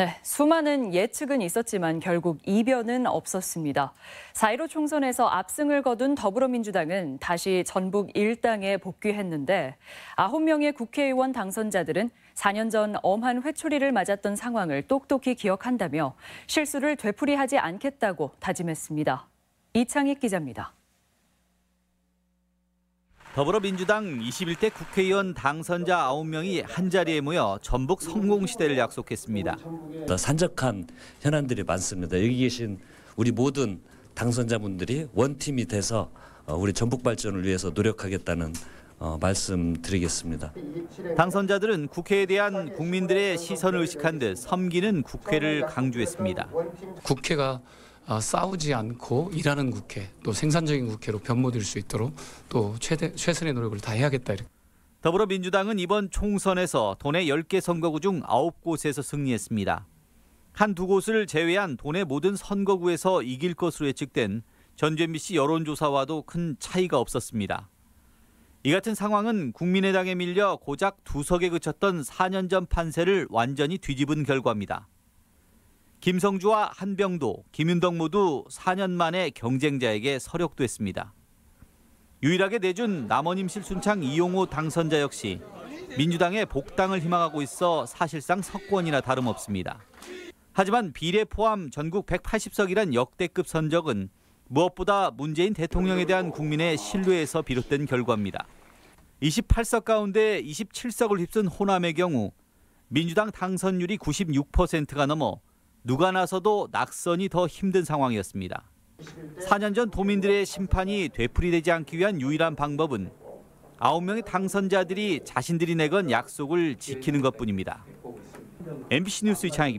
네, 수많은 예측은 있었지만 결국 이변은 없었습니다. 4.15 총선에서 압승을 거둔 더불어민주당은 다시 전북 일당에 복귀했는데 9명의 국회의원 당선자들은 4년 전 엄한 회초리를 맞았던 상황을 똑똑히 기억한다며 실수를 되풀이하지 않겠다고 다짐했습니다. 이창익 기자입니다. 더불어민주당 21대 국회의원 당선자 9명이 한자리에 모여 전북 성공시대를 약속했습니다. 산적한 현안들이 많습니다. 여기 계신 우리 모든 당선자분들이 원팀이 돼서 어, 우리 전북 발전을 위해서 노력하겠다는 어, 말씀드리겠습니다. 당선자들은 국회에 대한 국민들의 시선을 의식한 듯 섬기는 국회를 강조했습니다. 국회가 어, 싸우지 않고 일하는 국회, 또 생산적인 국회로 변모될 수 있도록 또 최대, 최선의 노력을 다해야겠다. 이렇게. 더불어민주당은 이번 총선에서 도내 10개 선거구 중 9곳에서 승리했습니다. 한 두 곳을 제외한 도내 모든 선거구에서 이길 것으로 예측된 전주 MBC 여론조사와도 큰 차이가 없었습니다. 이 같은 상황은 국민의당에 밀려 고작 두 석에 그쳤던 4년 전 판세를 완전히 뒤집은 결과입니다. 김성주와 한병도, 김윤덕 모두 4년 만에 경쟁자에게 서력됐습니다. 유일하게 내준 남원임 실 순창 이용호 당선자 역시 민주당의 복당을 희망하고 있어 사실상 석권이나 다름없습니다. 하지만 비례 포함 전국 180석이란 역대급 선적은 무엇보다 문재인 대통령에 대한 국민의 신뢰에서 비롯된 결과입니다. 28석 가운데 27석을 휩쓴 호남의 경우 민주당 당선율이 96%가 넘어 누가 나서도 낙선이 더 힘든 상황이었습니다. 4년 전 도민들의 심판이 되풀이되지 않기 위한 유일한 방법은 9명의 당선자들이 자신들이 내건 약속을 지키는 것뿐입니다. MBC 뉴스 이창익입니다.